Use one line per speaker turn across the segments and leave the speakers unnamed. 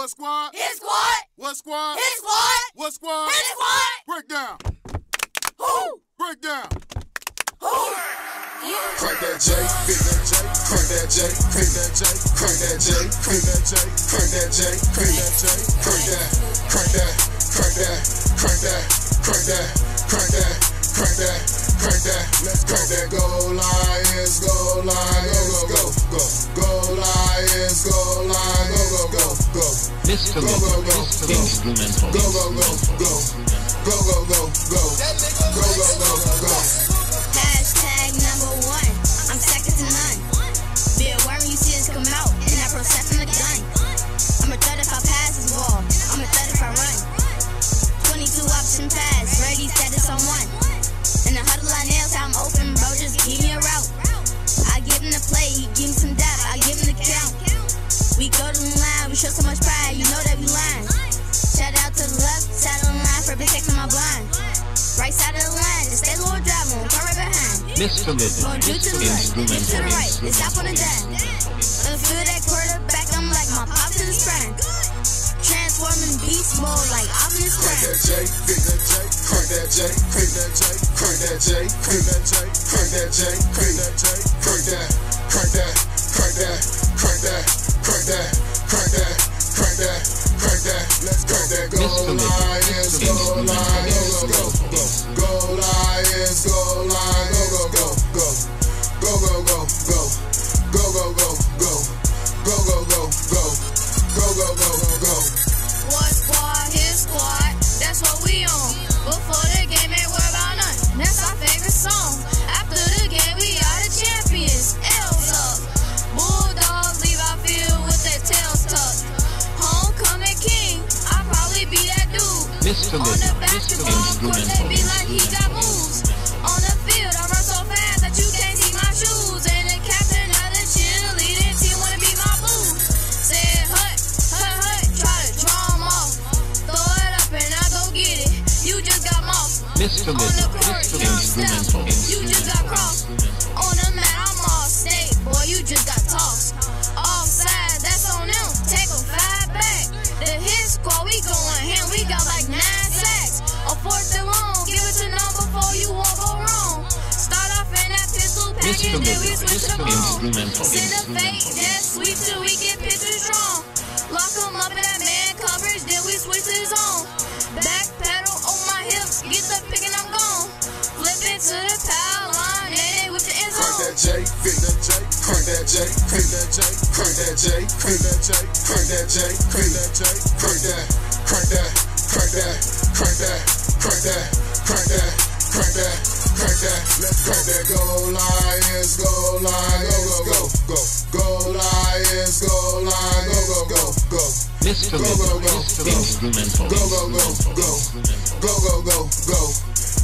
What squad?
His squad.
What squad?
His squad.
What squad?
His squad.
Break down.
Who?
Break down.
Who?
Crank that J, big that J, crank that J, crank that J, crank that J, crank that J, crank that J, crank that J, crank that, crank that, crank that, crank that, crank that, crank that, crank that, crank that. Let's crank that. Go Lions, go Lions, go go go. Go Lions, go Lions, go go go go.
Mr.
Go go go go. Go go go go. Go go go go. Go
behind.
Mr.
Going due to the left, due to the
Instrumental.
right, it's up on the dime. And feel that quarterback, I'm like my pop to the spine. Transforming beast mode like Optimus
Crank
Prime.
that J, big that J, crank that J, crank that J, crank that J, crank that J, crank that J, crank that J, crank that, crank that, crank that, crank that, crank that, crank that, crank that, crank that. Let's crank that. Go
basketball court, they
Instrumental.
be like he got moves. On the field, I run so fast that you can't see my shoes. And the captain of the cheerleading team wanna be my boo. Said hut, hut, hut, try to draw 'em off. Throw it up and I go get it. You just got mossed.
Mr.
On the
Mr.
court,
Mr.
young step.
Instrumental. Instrumental.
Send a fake,
Instrumental.
just sweep till we get pictures strong. Lock 'em up in that man coverage, then we switch to his own. Back pedal on my hips, get the pick and I'm gone. Flip it to the power line, and they with the end
Crank that J, big that J, crank that J, crank that J, crank that J, crank that J, crank that J, crank that J, crank that, crank that, crank that, crank that, crank that, crank that, crank that, crank that. Let's crank that. Go Lions, go Lions, go go go. Go Lions, go Lions, go go go go.
Mr.
Go, go, go,
Mr.
go.
Instrumental.
Go go go go. Go go go go.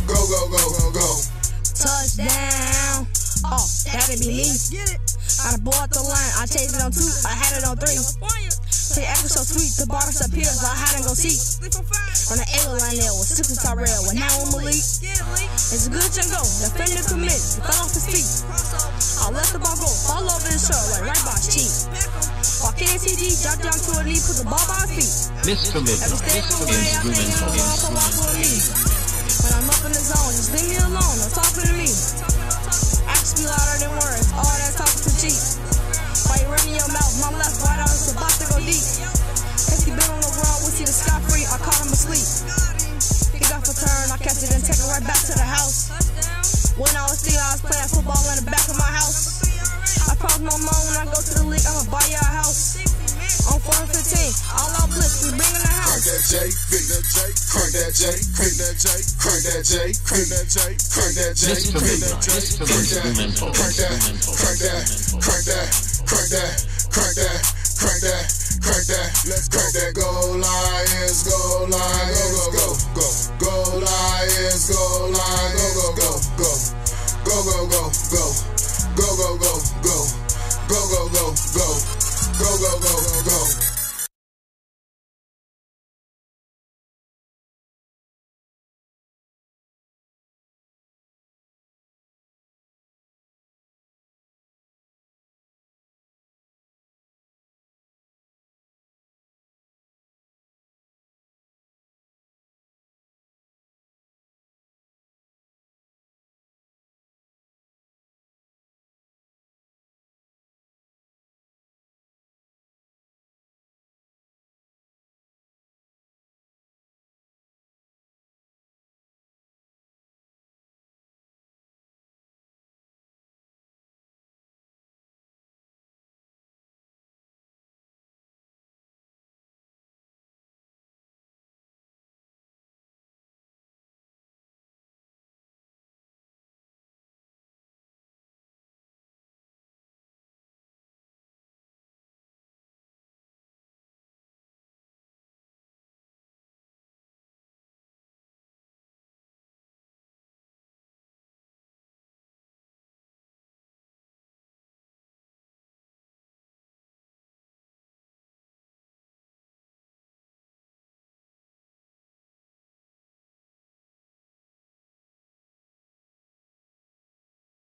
Go go go go go.
Touchdown. Oh, that'd be me. I bought the line, I chased it on two, I had it on three. Say acting so sweet, the bars up here, so I had to go see. On the A line there Sickle Tyrell, and now I'm elite. It's a good go, defender commit, fell off his feet. I let the ball go, fall over his shirt, like right by his cheek. While KCD dropped down to a knee, put the ball by his feet.
Mr.
Every
Mr.
step to the house. When I was still, I was playing football in the back of my house. I promise my mom when I go to the league, I'ma buy you a house. On 4 15, all out blitz, we bring in the
Crank
house.
that J, big that J, crank that J, crank that J, crank that J, crank that J, crank that J,
Mr.
crank that J,
Mr.
crank that, crank that, crank that, crank that, crank that, crank that, crank that, crank that. Let's crank that. Go Lions, go Lions, go go go, go Lions, go Lions, go go go go, go go go go, go go go go, go go go go, go go go go.